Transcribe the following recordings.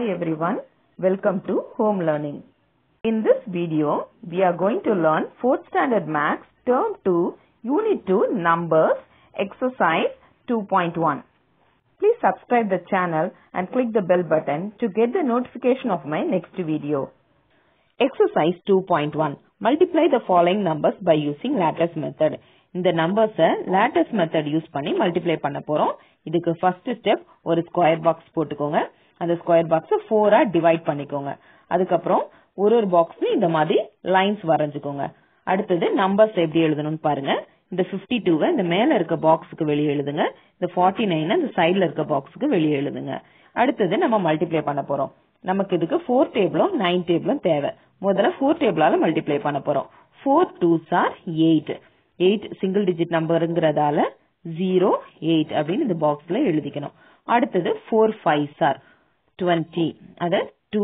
Hi everyone, welcome to Home Learning. In this video, we are going to learn 4th Standard Maths Term 2, Unit 2 Numbers, Exercise 2.1. Please subscribe the channel and click the bell button to get the notification of my next video. Exercise 2.1 Multiply the following numbers by using lattice method. இந்த நம்பர்ஸை lattice method use பண்ணி multiply பண்ண போறோம் இதுக்கு first step ஒரு square box போட்டுக்கோங்க அந்த square பாக்ஸை ஃபோரா டிவைட் பண்ணிக்கோங்க. அதுக்கப்புறம் ஒரு ஒரு பாக்ஸ்ல இந்த மாதிரி லைன்ஸ் வரைஞ்சுக்கோங்க. அடுத்தது நம்பர்ஸ் எப்படி எழுதணும்னு பாருங்க. இந்த 52 டூவை இந்த மேல இருக்க பாக்ஸுக்கு வெளியே எழுதுங்க. இந்த 49 நைன் இந்த சைட்ல இருக்க பாக்ஸுக்கு வெளியே எழுதுங்க. அடுத்தது நம்ம மல்டிப்ளை பண்ண போறோம். நமக்கு இதுக்கு ஃபோர் டேபிளும் நைன் டேபிளும் தேவை. முதல்ல ஃபோர் டேபிளால மல்டிப்ளை பண்ண போறோம். Four two sir eight eight single digit நம்பருங்கிறதால ஜீரோ எயிட் அப்படின்னு இந்த பாக்ஸ்ல எழுதிக்கணும். அடுத்தது ஃபோர் ஃபைவ் சார் டுவெண்ட்டி அதை டூ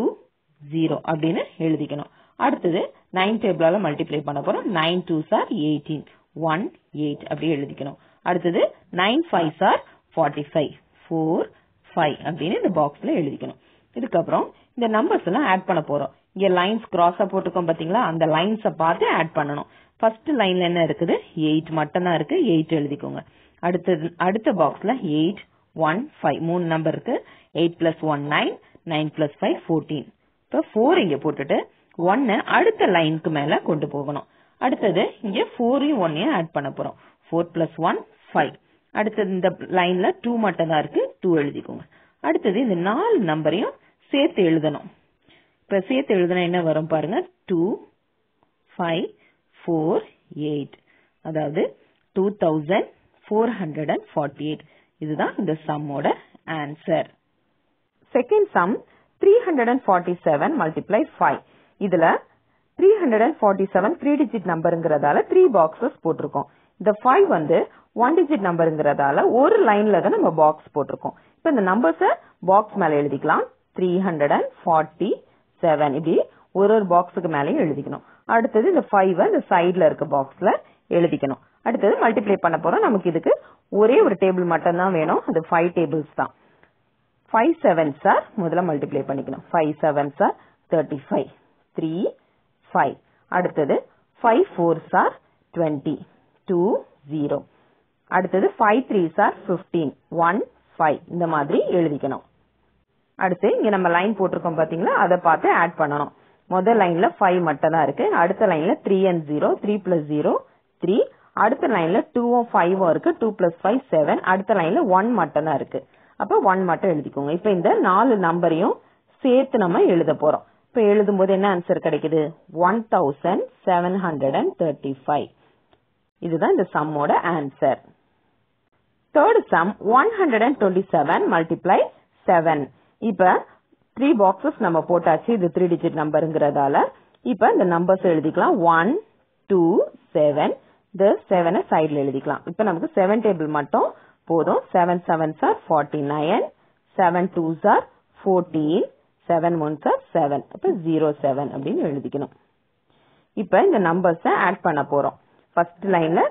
ஜீரோ அப்படின்னு எழுதிக்கணும். அடுத்தது நைன் டேபிளால மல்டிப்ளை பண்ண போறோம். Nine two sir eighteen one eight அப்படி எழுதிக்கணும். அடுத்தது nine five sir forty five four five அப்படின்னு இந்த பாக்ஸ்ல எழுதிக்கணும். இதுக்கப்புறம் இந்த நம்பர்ஸ் எல்லாம் ஆட் பண்ண போறோம். இங்க லைன்ஸ் கிராஸாக போட்டுக்கோம் பாத்தீங்களா? அந்த லைன்ஸை பார்த்து ஆட் பண்ணணும். ஃபர்ஸ்ட் லைன்ல என்ன இருக்குது? எயிட் மட்டும் தான் இருக்கு. எயிட் எழுதிக்கோங்க. அடுத்தது அடுத்த பாக்ஸ்ல எயிட் ஒன் ஃபைவ் மூணு நம்பர் இருக்கு eight plus one nine nine plus five fourteen இப்போ ஃபோர் இங்கே போட்டுட்டு ஒன்னு அடுத்த லைனுக்கு மேல கொண்டு போகணும். அடுத்தது இங்க ஃபோரையும் ஒன்னையும் ஆட் பண்ண போறோம். ஃபோர் பிளஸ் ஒன் ஃபைவ் அடுத்தது இந்த லைன்ல டூ மட்டும் தான் இருக்கு டூ எழுதிக்கோங்க. அடுத்தது இந்த நாலு நம்பரையும் சேர்த்து எழுதணும். இப்ப சேர்த்து எழுதுனா என்ன வரும் பாருங்க? டூ ஃபைவ் ஃபோர் எயிட் அதாவது two thousand four hundred and forty eight இதுதான் இந்த சம்மோட answer second sum three hundred and forty seven multiply five இதுல three hundred and forty seven three digit நம்பருங்கிறதால three boxes போட்டிருக்கோம். இந்த ஃபைவ் வந்து one digit நம்பருங்கிறதால ஒரு லைன்ல தான் நம்ம பாக்ஸ் போட்டிருக்கோம். இப்போ இந்த நம்பர்ஸை பாக்ஸ் மேல எழுதிக்கலாம். Three hundred and forty seven இப்படி ஒரு ஒரு பாக்ஸுக்கு மேலேயும் எழுதிக்கணும். அடுத்தது இந்த ஃபைவ் இந்த சைட்ல இருக்க பாக்ஸ்ல எழுதிக்கணும். அடுத்தது மல்டிப்ளை பண்ண போறோம். நமக்கு இதுக்கு ஒரே ஒரு டேபிள் மட்டும் தான் வேணும். அது ஃபைவ் டேபிள்ஸ் தான். ஃபைவ் செவன் சார் முதல்ல மல்டிப்ளை பண்ணிக்கணும். Five seven sir thirty five three five அடுத்தது five four sir twenty two zero அடுத்தது five three sir fifteen one five இந்த மாதிரி எழுதிக்கணும். அடுத்து இங்க நம்ம லைன் போட்டிருக்கோம் பாத்தீங்களா? அதை பார்த்து ஆட் பண்ணணும். முதல் லைன்ல ஃபைவ் மட்டும் தான் இருக்கு. அடுத்த லைன்ல three and zero three plus zero three அடுத்த லைன்ல டூவும் ஃபைவும் இருக்கு. டூ பிளஸ் ஃபைவ் செவன் அடுத்த லைன்ல ஒன் மட்டும் தான் இருக்கு. அப்ப ஒன் மட்டும் எழுதிக்கோங்க. இப்ப இந்த நாலு நம்பரையும் சேர்த்து நம்ம எழுத போறோம். இப்ப எழுதும் போது என்ன ஆன்சர் கிடைக்குது? One thousand seven hundred and thirty five இதுதான் இந்த சம்மோட answer third sum one hundred and twenty seven multiply seven இப்ப த்ரீ பாக்ஸஸ் நம்ம போட்டாச்சு. இது த்ரீ டிஜிட் நம்பருங்கிறதால இப்ப இந்த நம்பர்ஸ் எழுதிக்கலாம். ஒன் டூ செவன் இந்த செவனை சைட்ல எழுதிக்கலாம். இப்போ நமக்கு செவன் டேபிள் மட்டும் போதும். Seven seven sir forty nine seven two sir fourteen seven one sir seven அப்போ ஜீரோ செவன் அப்படின்னு எழுதிக்கணும். இப்ப இந்த நம்பர்ஸ ஆட் பண்ண போறோம். ஃபர்ஸ்ட் லைன்ல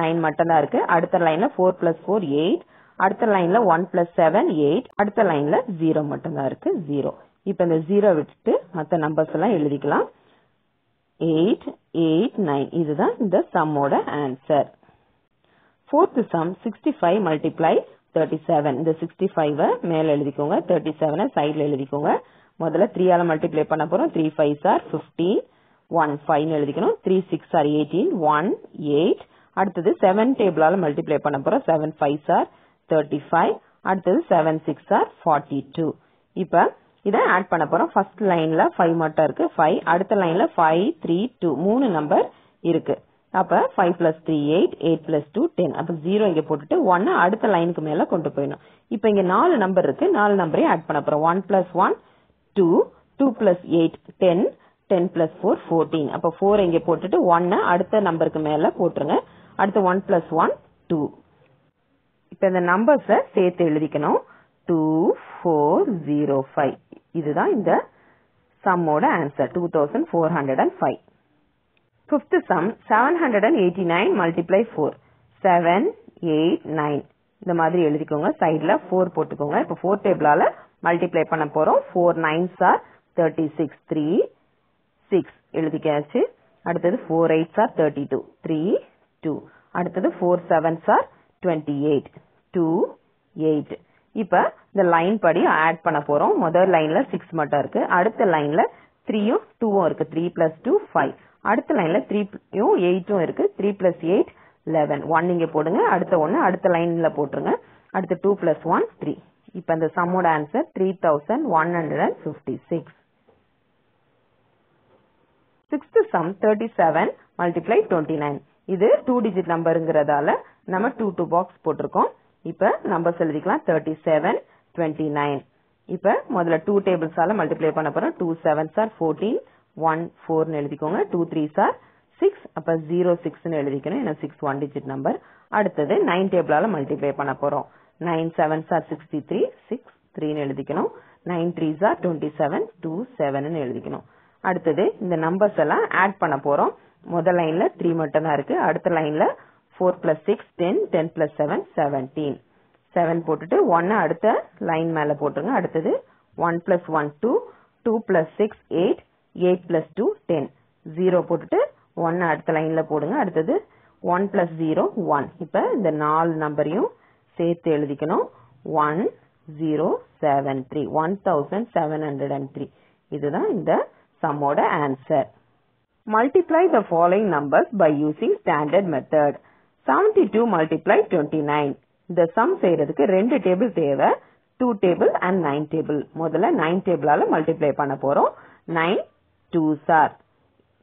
நைன் மட்டும் தான் இருக்கு. அடுத்த லைன்ல ஃபோர் பிளஸ் ஃபோர் எயிட் அடுத்த லைன்ல ஒன் பிளஸ் செவன் எயிட் அடுத்த லைன்ல ஜீரோ மட்டும் தான் இருக்கு. ஜீரோ இப்ப இந்த ஜீரோ விட்டுட்டு மத்த நம்பர்ஸ் எல்லாம் எழுதிக்கலாம். எயிட் எயிட் நைன் இதுதான் இந்த சம்மோட answer fourth sum sixty five multiply thirty seven இந்த சிக்ஸ்டி ஃபைவ் மேல எழுதிக்கோங்க. தேர்ட்டி செவனை சைடில் எழுதிக்கோங்க. முதல்ல த்ரீயால மல்டிப்ளை பண்ண போறோம். த்ரீ ஃபைவ் சார் பிப்டீன் ஒன் ஃபைவ்னு எழுதிக்கணும். Three six sir eighteen one eight அடுத்தது செவன் டேபிளால மல்டிப்ளை பண்ண போறோம். செவன் ஃபைவ் சார் தேர்ட்டி ஃபைவ் அடுத்தது seven six are forty two இப்போ இதை ஆட் பண்ண போறோம். ஃபர்ஸ்ட் லைன்ல ஃபைவ் மட்டும் இருக்கு. ஃபைவ் அடுத்த லைன்ல ஃபைவ் த்ரீ டூ மூணு நம்பர் இருக்கு. அப்ப five plus three eight eight plus two ten அப்ப ஜீரோ இங்க போட்டுட்டு ஒன்னு அடுத்த லைனுக்கு மேல கொண்டு போயிடணும். இப்ப இங்க நாலு நம்பர் இருக்கு. நாலு நம்பரையும் ஆட் பண்ண போறோம். One plus one two two plus eight ten ten plus four fourteen அப்ப ஃபோர் இங்க போட்டுட்டு ஒன்னு அடுத்த நம்பருக்கு மேல போட்டுருங்க. அடுத்து ஒன் பிளஸ் ஒன் டூ இப்ப இந்த நம்பர்ஸ சேர்த்து எழுதிக்கணும். டூ ஃபோர் ஜீரோ ஃபைவ் இதுதான் இந்த சம்மோட answer two thousand four hundred and five fifth sum seven hundred and eighty nine multiply four seven eight nine இந்த மாதிரி எழுதிக்கோங்க. சைடில் ஃபோர் போட்டுக்கோங்க. இப்போ ஃபோர் டேபிளால் மல்டிப்ளை பண்ண போகிறோம் four nines are thirty six three six எழுதிக்காச்சு அடுத்தது four eights are thirty two three two அடுத்தது four sevens are twenty eight two eight இப்ப இந்த லைன் படி ஆட் பண்ண போறோம். முதல் லைன்ல சிக்ஸ் மட்டும் இருக்கு. அடுத்த லைன்ல த்ரீயும் டூவும் இருக்கு. த்ரீ பிளஸ் டூ ஃபைவ் அடுத்த லைன்ல த்ரீயும் எயிட்டும் இருக்கு. Three plus eight eleven one இங்க போடுங்க. அடுத்த ஒன்னு அடுத்த லைன்ல போட்டுருங்க. அடுத்து டூ பிளஸ் ஒன் த்ரீ இப்ப இந்த சம்மோட answer three thousand one hundred and fifty six sixth sum thirty seven multiply twenty nine இது டூ டிஜிட் நம்பருங்கிறதால நம்ம டூ டூ பாக்ஸ் போட்டிருக்கோம். இப்ப நம்பர்ஸ் எழுதிக்கலாம் தேர்ட்டி செவன் டுவெண்ட்டி நைன் இப்ப முதல்ல டூ டேபிள்ஸால மல்டிப்ளை பண்ண போறோம். Two seven sir fourteen one ஃபோர்னு எழுதிக்கோங்க. டூ த்ரீ சார் சிக்ஸ் அப்ப ஜீரோ சிக்ஸ்னு எழுதிக்கணும். ஏன்னா சிக்ஸ் ஒன் டிஜிட் நம்பர் அடுத்தது நைன் டேபிளால மல்டிப்ளை பண்ண போறோம். Nine seven sir sixty three six த்ரீன்னு எழுதிக்கணும். Nine three sir twenty seven two seven எழுதிக்கணும். அடுத்தது இந்த நம்பர்ஸ் எல்லாம் ஆட் பண்ண போறோம். முதல் லைன்ல த்ரீ மட்டும் தான் இருக்கு. அடுத்த லைன்ல four plus six ten ten plus seven seventeen seven போட்டுட்டு ஒன்னு அடுத்த லைன் மேல போட்டுருங்க. அடுத்தது one plus one two two plus six eight eight plus two ten zero போட்டுட்டு ஒன்னு அடுத்த லைன்ல போடுங்க. அடுத்தது ஒன் பிளஸ் ஜீரோ ஒன் இப்ப இந்த நாலு நம்பரையும் சேர்த்து எழுதிக்கணும். One zero seven three one thousand seven hundred and three இதுதான் இந்த சம்மோட answer multiply the following numbers by using standard method seventy two multiply twenty nine இந்த சம் செய்யறதுக்கு ரெண்டு டேபிள் தேவை. Two table and nine table முதல்ல nine டேபிளால multiply பண்ண போறோம். Nine two are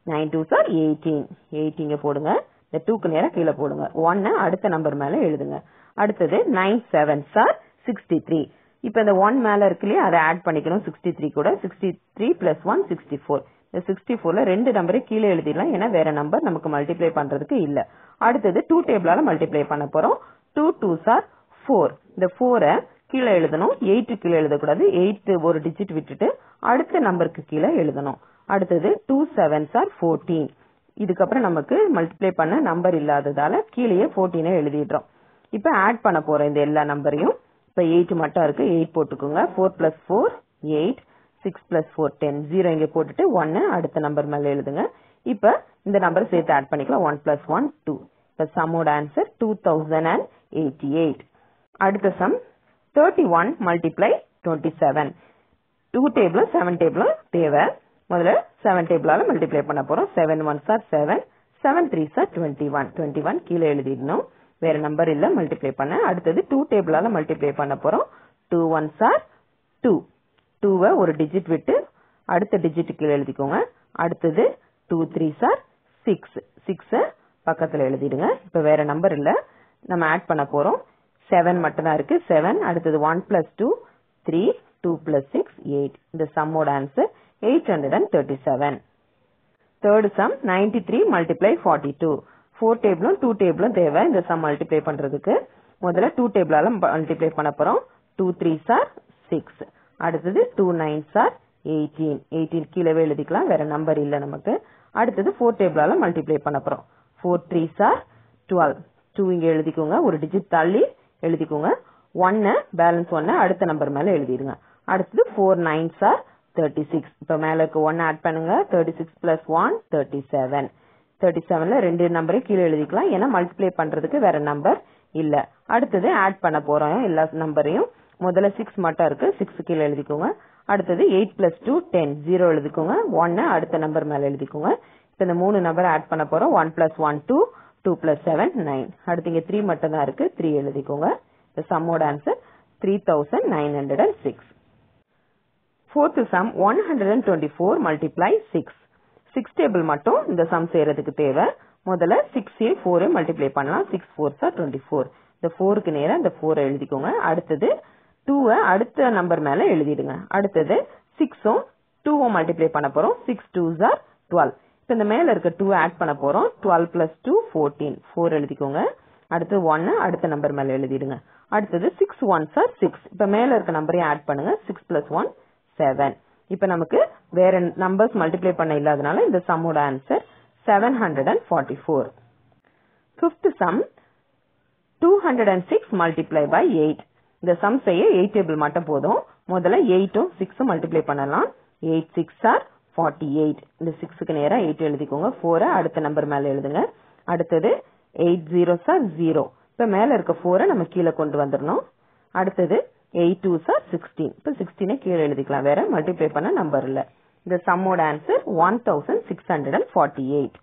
nine two are eighteen எயிட்டீங்க போடுங்க. இந்த டூக்கு நேரம் கீழே போடுங்க. 1 அடுத்த நம்பர் மேல எழுதுங்க. அடுத்தது nine seven are sixty three இப்ப இந்த ஒன் மேல இருக்கு இல்லையா அதை ஆட் பண்ணிக்கணும். சிக்ஸ்டி த்ரீ கூட. Sixty three plus one sixty four இந்த சிக்ஸ்டி ஃபோர்ல ரெண்டு நம்பரை கீழே எழுதிடலாம். ஏன்னா வேற நம்பர் நமக்கு மல்டிப்ளை பண்றதுக்கு இல்ல. அடுத்தது டூ டேபிளால மல்டிப்ளை பண்ண போறோம். டூ டூ சார் ஃபோர் இந்த ஃபோரை கீழே எழுதணும். எயிட் கீழே எழுதக்கூடாது. எயிட் ஒரு டிஜிட் விட்டுட்டு அடுத்த நம்பருக்கு கீழே எழுதணும். அடுத்தது டூ செவன் சார் ஃபோர்டீன் இதுக்கப்புறம் நமக்கு மல்டிப்ளை பண்ண நம்பர் இல்லாததால கீழேயே ஃபோர்டீனை எழுதிடுறோம். இப்ப ஆட் பண்ண போறோம் இந்த எல்லா நம்பரையும் இப்ப எயிட் மட்டும் இருக்கு. எயிட் போட்டுக்கோங்க. Four plus four eight six plus four ten zero இங்க போட்டுட்டு ஒன்னு அடுத்த நம்பர் மேல எழுதுங்க. இப்ப இந்த நம்பர் சேர்த்து ஆட் பண்ணிக்கலாம். ஒன் பிளஸ் ஒன் டூ இப்ப சம்மோட answer two thousand and eighty eight அடுத்த sum thirty one multiply twenty seven two டேபிளும் seven டேபிளும் தேவை. முதல்ல செவன் டேபிளால மல்டிப்ளை பண்ண போறோம். Seven one are seven seven three are twenty one twenty one கீழே எழுதிடணும். வேற நம்பர் இல்ல மல்டிப்ளை பண்ண. அடுத்தது டூ டேபிளால மல்டிப்ளை பண்ண போறோம். டூ ஒன் சார் டூ டூவை ஒரு டிஜிட் விட்டு அடுத்த டிஜிட் கீழே எழுதிக்கோங்க. அடுத்தது டூ த்ரீ சார் சிக்ஸ் சிக்ஸை பக்கத்தில் எழுதிடுங்க. இப்ப வேற நம்பர் இல்ல. நம்ம ஆட் பண்ண போறோம். செவன் மட்டும் இருக்கு. செவன் அடுத்தது one plus two three two plus six eight இந்த சம்மோட answer eight hundred and thirty seven third sum ninety three multiply forty two four டேபிளும் two டேபிளும் தேவை. இந்த சம் மல்டிப்ளை பண்றதுக்கு. முதல்ல டூ டேபிளால மல்டிப்ளை பண்ண போறோம். டூ த்ரீ சார் சிக்ஸ் அடுத்தது two nine are eighteen eighteen கீழே எழுதிக்கலாம். வேற நம்பர் இல்லை நமக்கு. அடுத்தது ஃபோர் டேபிளால மல்டிப்ளை பண்ண போறோம். Four three are twelve two இங்க எழுதிக்கோங்க. ஒரு டிஜிட் தள்ளி எழுதிக்கோங்க. ஒன்னு பேலன்ஸ் ஒன்னு அடுத்த நம்பர் மேல எழுதிடுங்க. அடுத்தது four nine are thirty six இப்போ மேல இருக்க ஒன் ஆட் பண்ணுங்க. Thirty six plus one thirty seven thirty செவன்ல ரெண்டு நம்பரையும் கீழே எழுதிக்கலாம். ஏன்னா மல்டிப்ளை பண்றதுக்கு வேற நம்பர் இல்ல. அடுத்தது ஆட் பண்ண போறோம். எல்லா நம்பரையும் முதல்ல சிக்ஸ் மட்டும் இருக்கு. சிக்ஸ் கீழே எழுதிக்கோங்க. அடுத்தது eight plus two ten zero எழுதிக்கோங்க. ஒன்னு அடுத்த நம்பர் மேல எழுதிக்கோங்க. இப்ப இந்த மூணு நம்பர் ஆட் பண்ண போறோம். One plus one two two plus seven nine அடுத்து இங்க த்ரீ மட்டும் தான் இருக்கு. த்ரீ எழுதிக்கோங்க. இந்த சம்மோட answer three thousand nine hundred and six fourth sum one hundred and twenty four multiply six six table மட்டும் இந்த சம் செய்யறதுக்கு தேவை. முதல்ல சிக்ஸையும் ஃபோரையும் மல்டிப்ளை பண்ணலாம். Six four are twenty four இந்த ஃபோருக்கு நேரம் இந்த ஃபோரை எழுதிக்கோங்க. அடுத்தது டூவை அடுத்த நம்பர் மேலே எழுதிடுங்க. அடுத்தது சிக்ஸும் டூவும் மல்டிப்ளை பண்ண போறோம். சிக்ஸ் டூ சார் டுவெல் இப்போ இந்த மேலே இருக்க டூ ஆட் பண்ண போறோம். Twelve plus two fourteen four எழுதிக்கோங்க. அடுத்து ஒன்னு அடுத்த நம்பர் மேலே எழுதிடுங்க. அடுத்தது சிக்ஸ் ஒன் சார் சிக்ஸ் இப்போ மேலே இருக்க நம்பரையும் ஆட் பண்ணுங்க. சிக்ஸ் பிளஸ் ஒன் செவன் இப்போ நமக்கு வேற நம்பர்ஸ் மல்டிப்ளை பண்ண இல்லாதனால இந்த சம்மோட answer seven hundred and forty four fifth sum two hundred and six multiply by eight இந்த சம் செய்ய எயிட் டேபிள் மட்டும் போதும். முதல்ல எயிட்டும் சிக்ஸும் மல்டிப்ளை பண்ணலாம். Eight six are forty eight இந்த க்கு நேராக எயிட் எழுதிக்கோங்க. ஃபோரை அடுத்த நம்பர் மேலே எழுதுங்க. அடுத்தது எயிட் ஜீரோ சார் ஜீரோ இப்போ மேலே இருக்க ஃபோரை நம்ம கீழே கொண்டு வந்துடணும். அடுத்தது எயிட் டூ சார் சிக்ஸ்டீன் இப்போ சிக்ஸ்டீனை கீழே எழுதிக்கலாம். வேற மல்டிப்ளை பண்ண நம்பர் இல்லை. இந்த சம்மோட answer one thousand six hundred and forty eight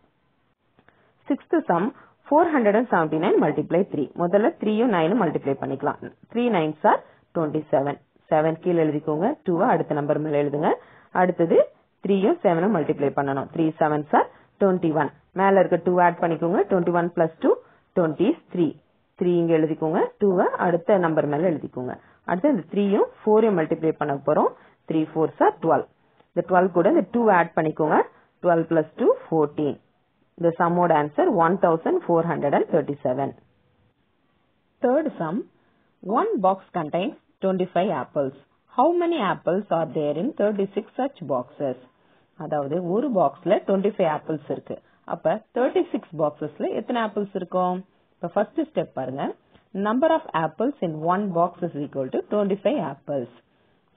sixth sum four hundred and seventy nine multiply three முதல்ல த்ரீயும் நைனும் மல்டிப்ளை பண்ணிக்கலாம். Three nine are twenty seven seven கீழே எழுதிக்கோங்க. டூவை அடுத்த நம்பர் மேலே எழுதுங்க. அடுத்தது த்ரீயும் செவனும் மல்டிப்ளை பண்ணணும். Three seven are twenty one மேலே இருக்க டூ ஆட் பண்ணிக்கோங்க. Twenty one plus two twenty three three இங்கே எழுதிக்கோங்க. டூவை அடுத்த நம்பர் மேலே எழுதிக்கோங்க. அடுத்து இந்த த்ரீயும் ஃபோரையும் மல்டிப்ளை பண்ண போகிறோம் த்ரீ ஃபோர் சார் டுவெல் இந்த டுவெல் கூட இந்த டூ ஆட் பண்ணிக்கோங்க. டுவெல் பிளஸ் டூ ஃபோர்டீன் இந்த சம்மோட answer one thousand four hundred and thirty seven third sum one box contains twenty five apples how many apples are there in thirty six such boxes அதாவது ஒரு பாக்ஸ்ல twenty five apples இருக்கு. அப்ப thirty six பாக்ஸஸ்ல எத்தனை apples இருக்கும்? இப்ப first step பாருங்க. Number of apples in one box is equal to twenty five apples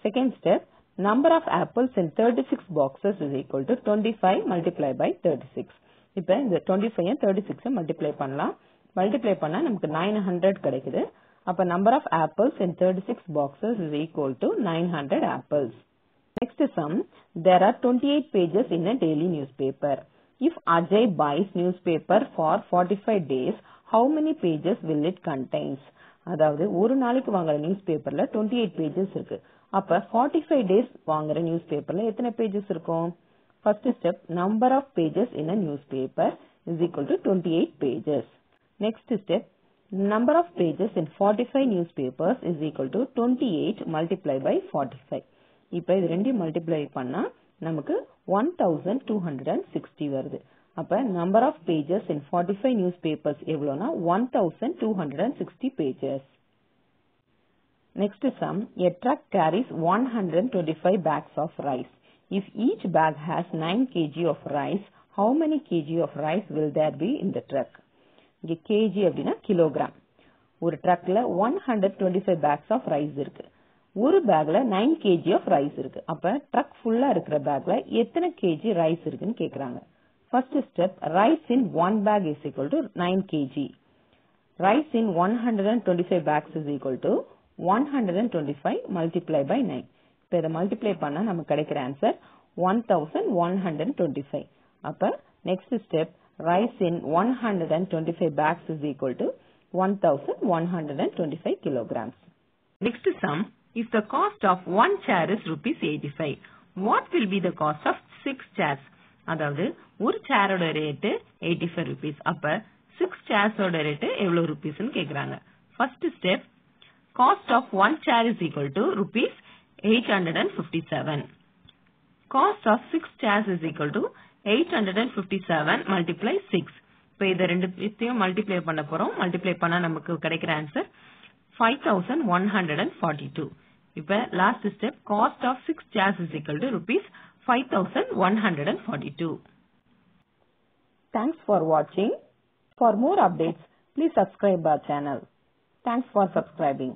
second step number of apples in thirty six boxes is equal to twenty five multiply by thirty six இப்போ இந்த twenty five thirty six multiply பண்ணலாம். Multiply பண்ணா நமக்கு nine hundred கிடைக்குது. அப்ப number of apples in thirty six boxes is equal to nine hundred apples next sum there are twenty eight pages in a daily newspaper if Ajay buys newspaper for forty five days how many pages will it contains அதாவது ஒரு நாளைக்கு வாங்குற news பேப்பர்ல twenty eight pages இருக்கு. அப்ப forty five days வாங்குற news பேப்பர்ல எத்தனை பேஜஸ் இருக்கும்? First step number of pages in a newspaper is equal to twenty eight pages number step number of pages in forty five newspapers is by to twenty eight multiply forty five இப்ப இது ரெண்டையும் multiply பண்ணா நமக்கு one thousand two hundred and sixty வருது. அப்ப number of pages in forty five newspapers எவ்வளோனா one thousand two hundred and sixty pages next sum a truck carries one hundred twenty five bags of rice if each bag has nine KG of rice how many KG of rice will there be in the truck இங்க KG அப்படின்னா kilogram ஒரு ட்ரக்ல one hundred twenty five bags of rice இருக்கு. ஒரு பேக்ல nine KG of rice இருக்கு. அப்ப drug ஃபுல்லா இருக்கிற பேக்ல எத்தனை கேஜி ரைஸ் இருக்குன்னு கேக்குறாங்க. First step rice in one bag is equal to nine KG rice in one hundred and twenty five bags is equal to one hundred and twenty five multiply by nine இப்போ இதை multiply பண்ணா நமக்கு கிடைக்கிற answer one thousand one hundred twenty five அப்ப next step rice in one hundred and twenty five bags is equal to one thousand one hundred and twenty five kilograms Next sum, if the cost of one chair is rupees 85, what will be the cost of six chairs? அதாவது ஒரு சேரோட rate eighty five rupees அப்ப six சேர்ஸோட rate எவ்வளவு ருபீஸ்னு கேக்குறாங்க. First step cost of one chair is equal to rupees eight hundred and fifty seven cost of six chairs is equal to eight hundred and fifty seven multiply six இப்போ இதை ரெண்டு பேர்த்தையும் multiply பண்ண போறோம். Multiply பண்ணா நமக்கு கிடைக்கிற answer 5142 இப்ப last step cost of six chairs is equal to rupees five thousand one hundred and forty two thanks for வாட்சிங் for more updates please subscribe our channel thanks for subscribing